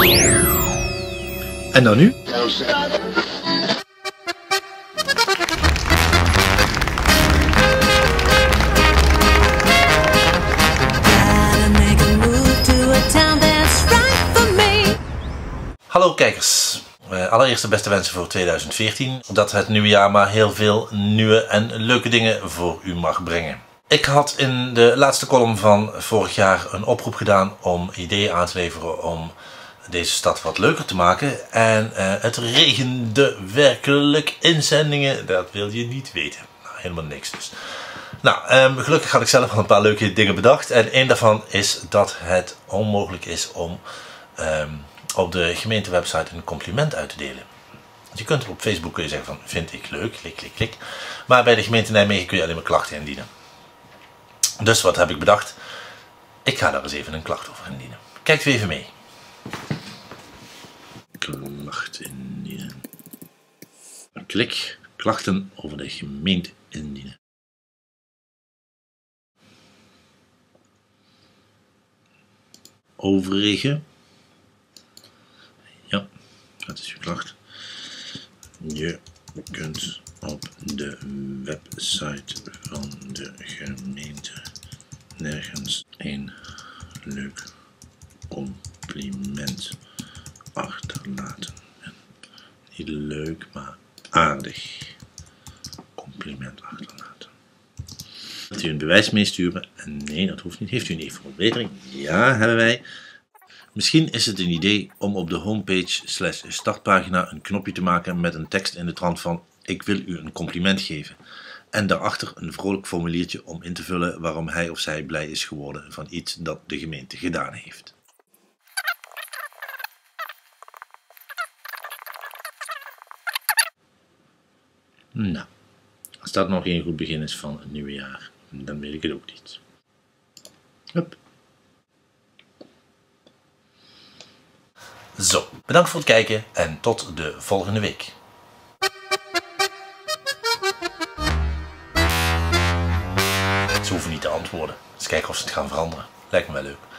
En dan nu? Hallo kijkers. Eh, allereerst de beste wensen voor 2014. Dat het nieuwe jaar maar heel veel nieuwe en leuke dingen voor u mag brengen. Ik had in de laatste column van vorig jaar een oproep gedaan om ideeën aan te leveren om deze stad wat leuker te maken. En eh, het regende werkelijk inzendingen. Dat wil je niet weten. Nou, helemaal niks dus. Nou, ehm, gelukkig had ik zelf al een paar leuke dingen bedacht. En een daarvan is dat het onmogelijk is om ehm, op de gemeentewebsite een compliment uit te delen. Je kunt op Facebook kun je zeggen van vind ik leuk, klik, klik, klik. Maar bij de gemeente Nijmegen kun je alleen maar klachten indienen. Dus wat heb ik bedacht? Ik ga daar eens even een klacht over indienen. Kijkt u even mee. Klacht indienen. Klik, klachten over de gemeente indienen. Overige. Ja, dat is uw klacht. Je kunt op de website van de gemeente nergens een leuk compliment achterlaten. En niet leuk, maar aardig compliment achterlaten. Wilt u een bewijs meesturen? Nee, dat hoeft niet. Heeft u een even verbetering? Ja, hebben wij. Misschien is het een idee om op de homepage slash startpagina een knopje te maken met een tekst in de trant van ik wil u een compliment geven. En daarachter een vrolijk formuliertje om in te vullen waarom hij of zij blij is geworden van iets dat de gemeente gedaan heeft. Nou, als dat nog geen goed begin is van het nieuwe jaar, dan weet ik het ook niet. Hup. Zo, bedankt voor het kijken en tot de volgende week. Ze hoeven niet te antwoorden. Eens kijken of ze het gaan veranderen. Lijkt me wel leuk.